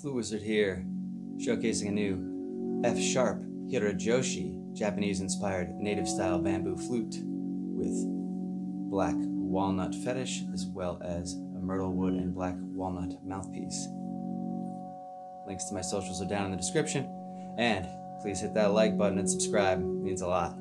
Flute Wizard here, showcasing a new F sharp Hirajoshi Japanese inspired native style bamboo flute with black walnut fetish as well as a myrtle wood and black walnut mouthpiece. Links to my socials are down in the description, and please hit that like button and subscribe, it means a lot.